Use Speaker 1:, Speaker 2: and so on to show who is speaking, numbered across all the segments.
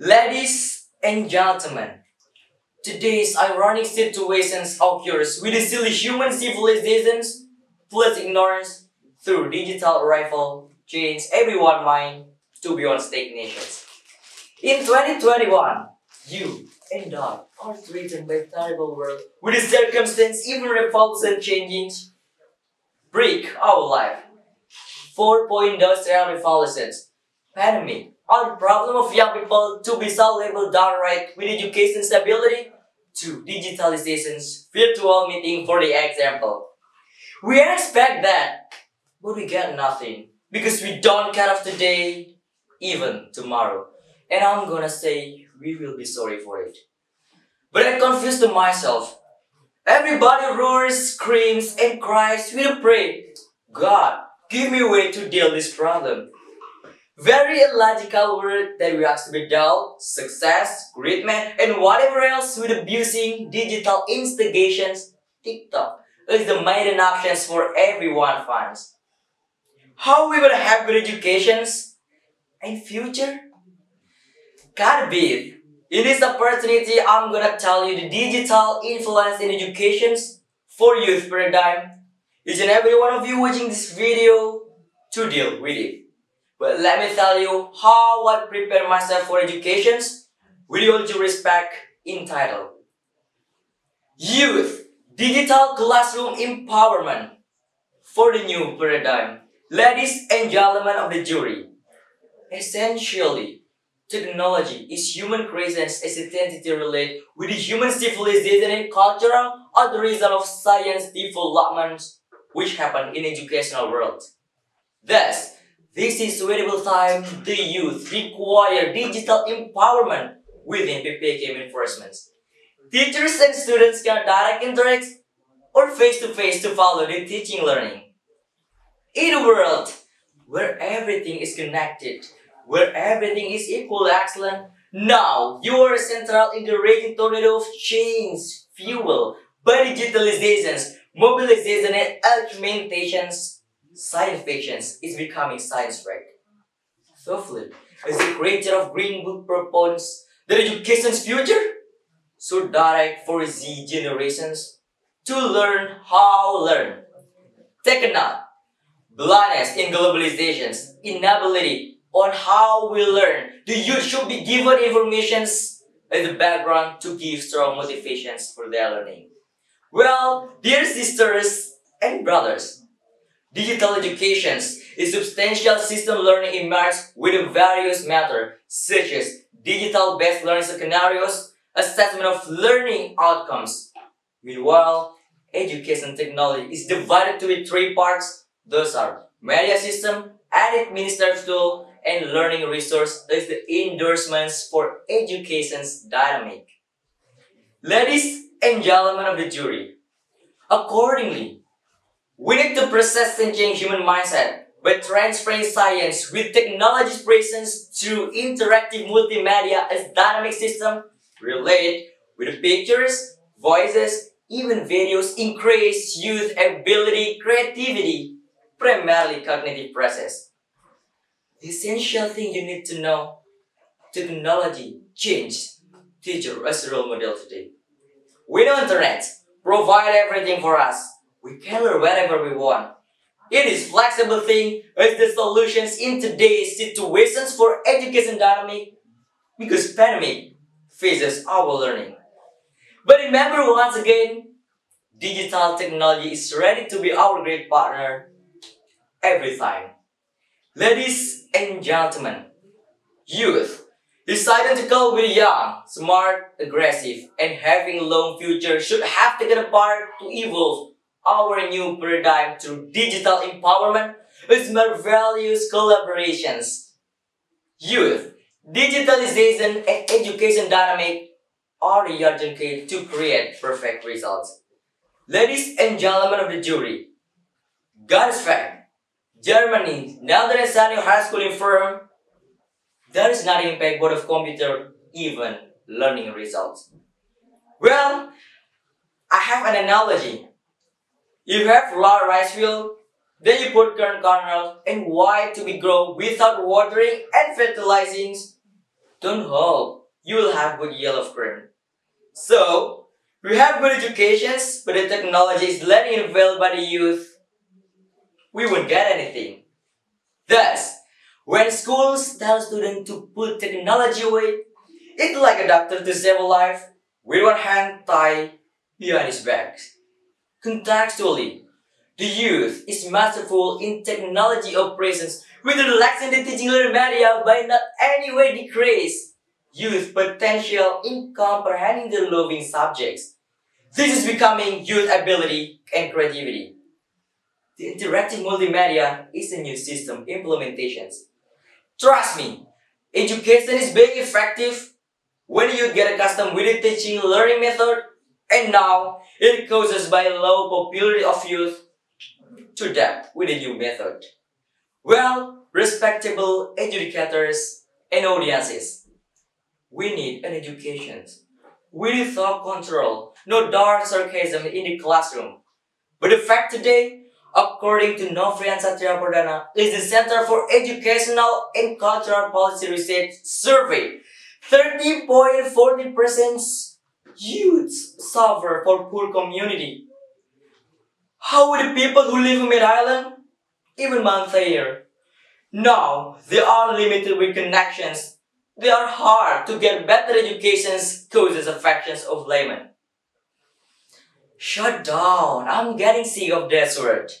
Speaker 1: Ladies and gentlemen, today's ironic situations occurs with the silly human civilizations plus ignorance through digital arrival change everyone mind to beyond stagnations. In 2021, you and I are threatened by terrible world with the circumstance even repulsive changing break our life. Four point industrial revolutions, pandemic, are the problem of young people to be solvable downright with education stability to digitalization's virtual meeting for the example. We expect that, but we get nothing because we don't cut off today, even tomorrow. And I'm gonna say we will be sorry for it. But I confess to myself. Everybody roars, screams, and cries with a prayer. God, give me a way to deal this problem. Very illogical word that we ask to be dull, success, great man, and whatever else with abusing digital instigations, TikTok is the main options for everyone finds. How we will have good educations and future? Gotta be. In this opportunity, I'm gonna tell you the digital influence in educations for youth paradigm. Each and every one of you watching this video to deal with it. But let me tell you how I prepare myself for educations with all due respect entitled Youth Digital Classroom Empowerment for the New Paradigm. Ladies and gentlemen of the jury, essentially, technology is human creations as identity relate with the human civilization and cultural or the result of science developments which happen in educational world. Thus, this is suitable time the youth require digital empowerment within PPKM enforcements. Teachers and students can direct interact or face-to-face -to, follow the teaching learning. In a world where everything is connected, where everything is equally excellent, now you are central in the raging tornado of change, fuel, by digitalizations, mobilization and augmentations science fiction is becoming science fiction. Thirdly, as the creator of Green Book proposes that education's future should direct for Z generations to learn how learn. Take a note. Blindness in globalization's inability on how we learn. The youth should be given informations as the background to give strong motivations for their learning. Well, dear sisters and brothers, Digital education is substantial system learning emerged with various methods such as digital-based learning scenarios, assessment of learning outcomes. Meanwhile, education technology is divided into three parts. Those are media system, administrative tool, and learning resource as the endorsements for education's dynamic. Ladies and gentlemen of the jury, accordingly, we need to process changing human mindset by transferring science with technology's presence through interactive multimedia as dynamic system related with pictures, voices, even videos increase youth ability, creativity, primarily cognitive process. The essential thing you need to know, technology changed teacher as a role model today. We know internet provide everything for us we can learn wherever we want. It is flexible thing as the solutions in today's situations for education dynamic because pandemic faces our learning. But remember once again, digital technology is ready to be our great partner every time. Ladies and gentlemen, youth is identical with young, smart, aggressive, and having long future should have taken a part to evolve our new paradigm through digital empowerment with more values collaborations. Youth, digitalization and education dynamic are the urgent key to create perfect results. Ladies and gentlemen of the jury, God is fact, Germany, Netherlands Senior High School inform there is not impact both of computer even learning results. Well, I have an analogy you have flour rice field, then you put corn kernel and white to be grown without watering and fertilizing. don't hope you will have good yield of corn. So, we have good educations, but the technology is letting it fail by the youth. We won't get anything. Thus, when schools tell students to put technology away, it's like a doctor to save a life with one hand tied behind his back. Contextually, the youth is masterful in technology operations with relaxing the teaching learning media by not any way decrease youth potential in comprehending the loving subjects. This is becoming youth ability and creativity. The interactive multimedia is a new system implementations. Trust me, education is being effective when you get accustomed with the teaching learning method and now it causes by low popularity of youth to adapt with a new method. Well, respectable educators and audiences, we need an education. We need thought control, no dark sarcasm in the classroom. But the fact today, according to Novrian Satya Pradana, is the Center for Educational and Cultural Policy Research survey, 30.40% youths suffer for poor community. How would the people who live in Mid Island? Even Mount Thayer. Now, they are limited with connections. They are hard to get better educations causes affections of laymen. Shut down. I'm getting sick of this word.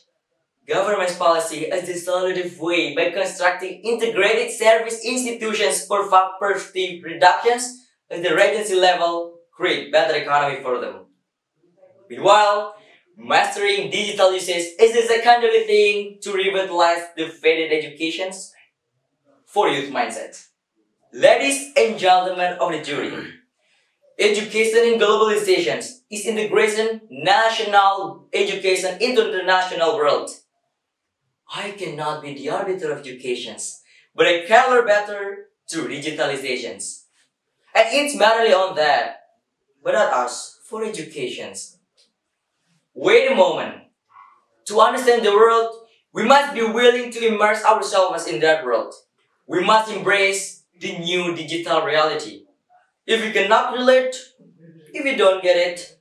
Speaker 1: Government's policy is the solutive way by constructing integrated service institutions for poverty reductions at the regency level create better economy for them. Meanwhile, mastering digital uses is the secondary thing to revitalize the faded educations for youth mindset. Ladies and gentlemen of the jury, education in globalizations is integration national education into the international world. I cannot be the arbiter of educations, but I learn better through digitalizations. And it's merely on that but not us, for educations. Wait a moment. To understand the world, we must be willing to immerse ourselves in that world. We must embrace the new digital reality. If we cannot relate, if we don't get it,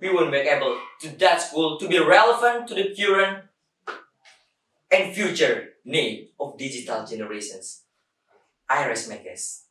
Speaker 1: we won't be able to that school to be relevant to the current and future need of digital generations. Iris Makers.